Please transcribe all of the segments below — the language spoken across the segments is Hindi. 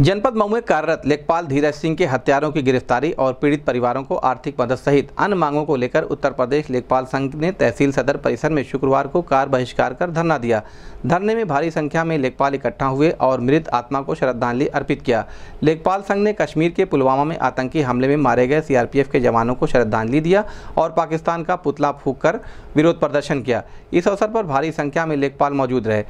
जनपद मऊ में कार्यरत लेखपाल धीरज सिंह के हत्यारों की गिरफ्तारी और पीड़ित परिवारों को आर्थिक मदद सहित अन्य मांगों को लेकर उत्तर प्रदेश लेखपाल संघ ने तहसील सदर परिसर में शुक्रवार को कार बहिष्कार कर धरना दिया। धरने में भारी संख्या में लेखपाल इकट्ठा हुए और मृत आत्मा को श्रद्धांजलि अर्पित किया। लेखपाल संघ ने कश्मीर के पुलवामा में आतंकी हमले में मारे गए सीआरपीएफ के जवानों को श्रद्धांजलि दिया और पाकिस्तान का पुतला फूक कर विरोध प्रदर्शन किया। इस अवसर पर भारी संख्या में लेखपाल मौजूद रहे।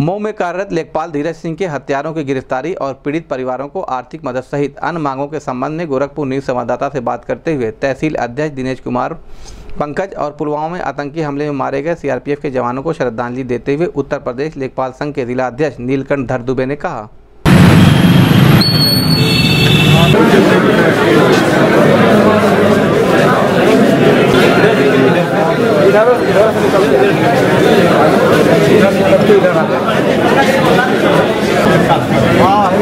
मऊ में कार्यरत लेखपाल धीरज सिंह के हत्यारों की गिरफ्तारी और पीड़ित परिवारों को आर्थिक मदद सहित अन्य मांगों के संबंध में गोरखपुर न्यूज़ संवाददाता से बात करते हुए तहसील अध्यक्ष दिनेश कुमार, पंकज और पुलवामा में आतंकी हमले में मारे गए सीआरपीएफ के जवानों को श्रद्धांजलि देते हुए उत्तर प्रदेश लेखपाल संघ के जिला अध्यक्ष नीलकंठ धर दुबे ने कहा।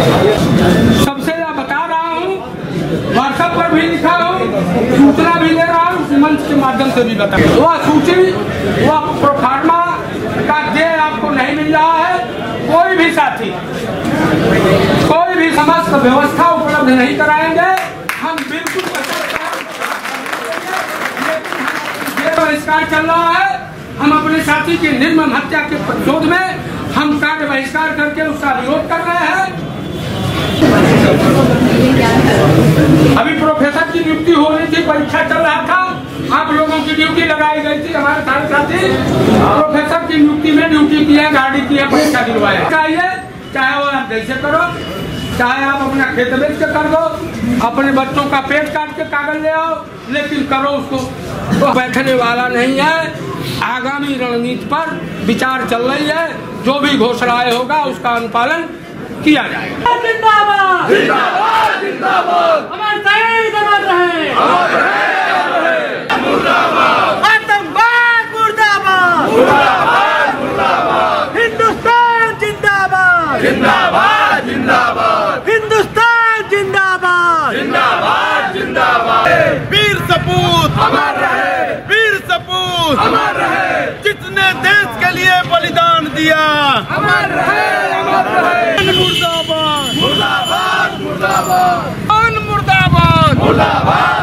सबसे मैं बता रहा हूँ व्हाट्सएप पर भी लिखा हूँ सूचना भी दे रहा हूँ मंच के माध्यम से भी बता वह सूची, वह प्रोफार्मा का जे आपको नहीं मिल रहा है। कोई भी साथी, कोई भी समस्त व्यवस्था उपलब्ध नहीं कराएँगे। हम बिल्कुल बहिष्कार चल रहा है। हम अपने साथी की निर्मम हत्या के प्रतिरोध में हम कार्य बहिष्कार करके उसका विरोध कर रहे हैं। अभी प्रोफेसर की नियुक्ति होनी थी परीक्षा चल रहा था आप लोगों की ड्यूटी लगाई गई थी हमारे सारे साथी। प्रोफेसर की नियुक्ति में ड्यूटी की है गाड़ी की है परीक्षा दिलवाए चाहिए चाहे वो आप जैसे करो चाहे आप अपना खेत बेच के कर दो अपने बच्चों का पेट काट के कागज़ ले आओ लेकिन करो उसको। तो बैठने वाला नहीं है। आगामी रणनीति पर विचार चल रही है। जो भी घोषणाएँ होगा उसका अनुपालन किया जाएगा। जिंदाबाद! जिंदाबाद जिंदाबाद! हमारे शहीद अमर रहे आतंकवाद मुर्दाबाद हिंदुस्तान जिंदाबाद। जिंदाबाद जिंदाबाद हिंदुस्तान जिंदाबाद। जिंदाबाद जिंदाबाद। वीर सपूत अमर रहे। वीर सपूत। अमर रहे। जिसने देश के लिए बलिदान दिया। अमर रहे अमर रहे। मुर्दाबाद। मुर्दाबाद मुर्दाबाद। मुर्दाबाद?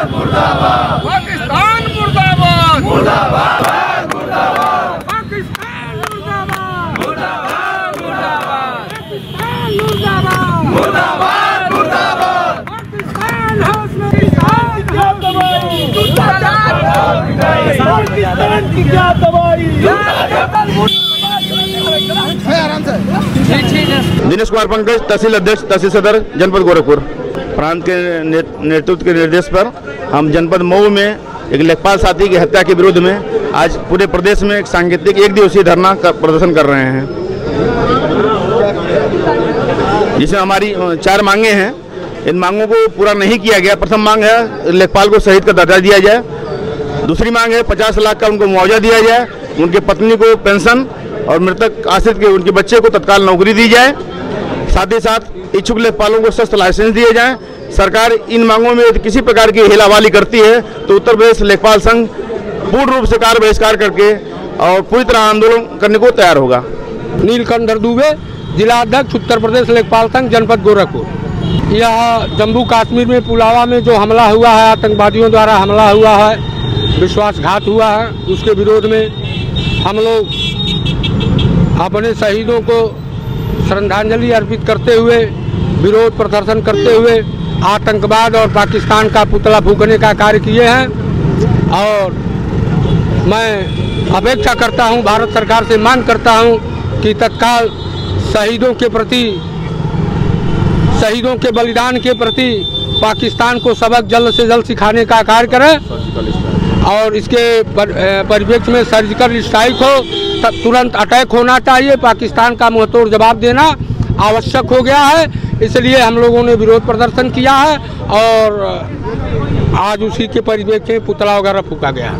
मुर्दाबाद मुर्दाबाद पाकिस्तान मुर्दाबाद मुर्दाबाद मुर्दाबाद पाकिस्तान मुर्दाबाद मुर्दाबाद मुर्दाबाद पाकिस्तान पाकिस्तान की क्या दवाई की क्या दवाई? दिनेश कुमार पंकज, तहसील अध्यक्ष, तहसील सदर, जनपद गोरखपुर। प्रांत के नेतृत्व के निर्देश पर हम जनपद मऊ में एक लेखपाल साथी की हत्या के विरोध में आज पूरे प्रदेश में एक सांकेतिक, एक दिवसीय धरना का प्रदर्शन कर रहे हैं। जिसमें हमारी चार मांगे हैं। इन मांगों को पूरा नहीं किया गया। प्रथम मांग है, लेखपाल को शहीद का दर्जा दिया जाए। दूसरी मांग है, पचास लाख का उनको मुआवजा दिया जाए, उनके पत्नी को पेंशन और मृतक आश्रित के, उनके बच्चे को तत्काल नौकरी दी जाए। साथ ही साथ इच्छुक लेखपालों को सख्त लाइसेंस दिए जाएँ। सरकार इन मांगों में यदि किसी प्रकार की हेलावाली करती है तो उत्तर प्रदेश लेखपाल संघ पूर्ण रूप से कार्य बहिष्कार करके और पूरी तरह आंदोलन करने को तैयार होगा। नीलकंठ दुबे जिला अध्यक्ष, उत्तर प्रदेश लेखपाल संघ, जनपद गोरखपुर। यह जम्मू कश्मीर में, पुलावा में जो हमला हुआ है, आतंकवादियों द्वारा हमला हुआ है विश्वासघात हुआ है, उसके विरोध में हम लोग अपने शहीदों को श्रद्धांजलि अर्पित करते हुए, विरोध प्रदर्शन करते हुए आतंकवाद और पाकिस्तान का पुतला फूकने का कार्य किए हैं। और मैं अपेक्षा करता हूँ, भारत सरकार से मांग करता हूँ कि तत्काल शहीदों के प्रति, शहीदों के बलिदान के प्रति पाकिस्तान को सबक जल्द से जल्द सिखाने का कार्य करें। और इसके पर, परिप्रेक्ष्य में सर्जिकल स्ट्राइक हो तुरंत अटैक होना चाहिए। पाकिस्तान का मुंहतोड़ जवाब देना आवश्यक हो गया है। इसलिए हम लोगों ने विरोध प्रदर्शन किया है और आज उसी के परिप्रेक्ष्य में पुतला वगैरह फूका गया है।